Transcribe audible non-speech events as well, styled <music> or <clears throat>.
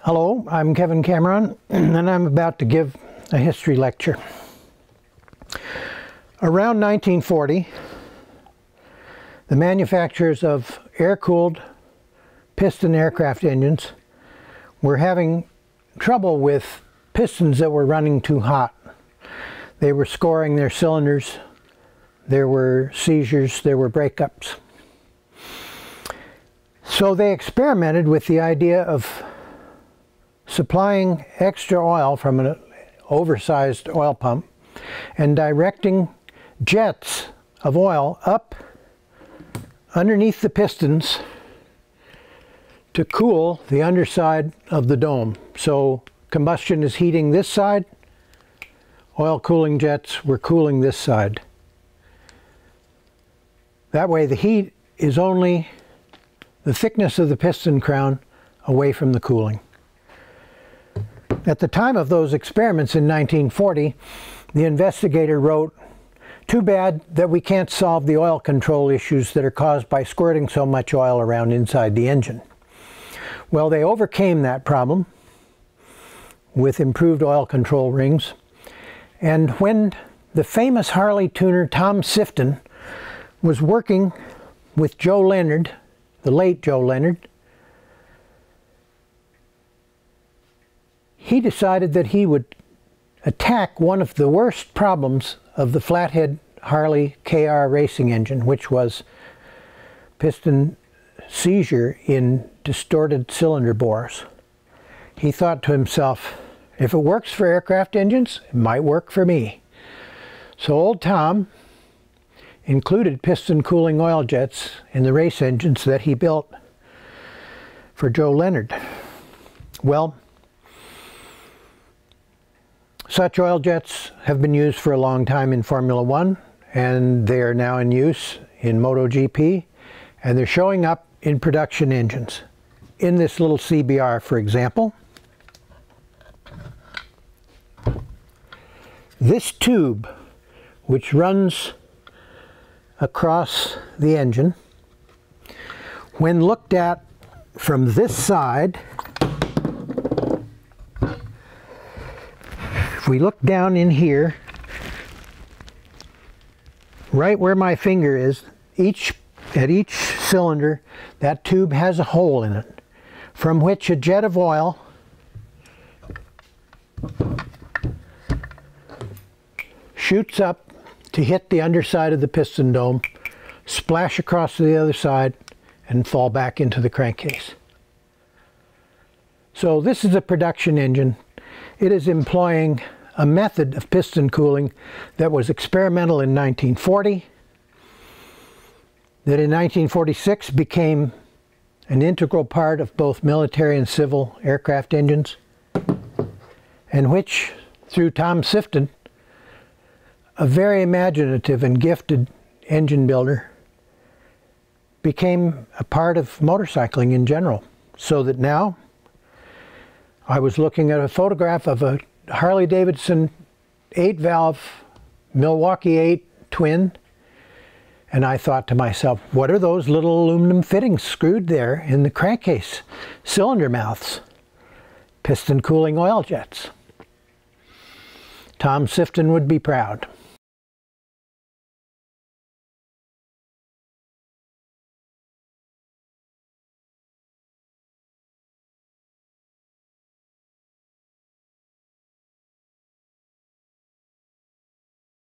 Hello, I'm Kevin Cameron, <clears throat> and I'm about to give a history lecture. Around 1940, the manufacturers of air-cooled piston aircraft engines were having trouble with pistons that were running too hot. They were scoring their cylinders, there were seizures, there were breakups. So they experimented with the idea of supplying extra oil from an oversized oil pump and directing jets of oil up underneath the pistons to cool the underside of the dome. So combustion is heating this side, oil cooling jets were cooling this side. That way the heat is only the thickness of the piston crown away from the cooling. At the time of those experiments in 1940, the investigator wrote, too bad that we can't solve the oil control issues that are caused by squirting so much oil around inside the engine. Well, they overcame that problem with improved oil control rings. And when the famous Harley tuner Tom Sifton was working with Joe Leonard, the late Joe Leonard, he decided that he would attack one of the worst problems of the flathead Harley KR racing engine, which was piston seizure in distorted cylinder bores. He thought to himself, if it works for aircraft engines, it might work for me. So old Tom included piston cooling oil jets in the race engines that he built for Joe Leonard. Well, such oil jets have been used for a long time in Formula One, and they are now in use in MotoGP, and they're showing up in production engines. In this little CBR, for example, this tube, which runs across the engine, when looked at from this side, if we look down in here, right where my finger is, each at each cylinder, that tube has a hole in it from which a jet of oil shoots up to hit the underside of the piston dome, splash across to the other side, and fall back into the crankcase. So this is a production engine. It is employing a method of piston cooling that was experimental in 1940, that in 1946 became an integral part of both military and civil aircraft engines, and which, through Tom Sifton, a very imaginative and gifted engine builder, became a part of motorcycling in general. So that now, I was looking at a photograph of a Harley Davidson 8 valve Milwaukee 8 twin and I thought to myself, what are those little aluminum fittings screwed there in the crankcase? Cylinder mouths, piston cooling oil jets. Tom Sifton would be proud.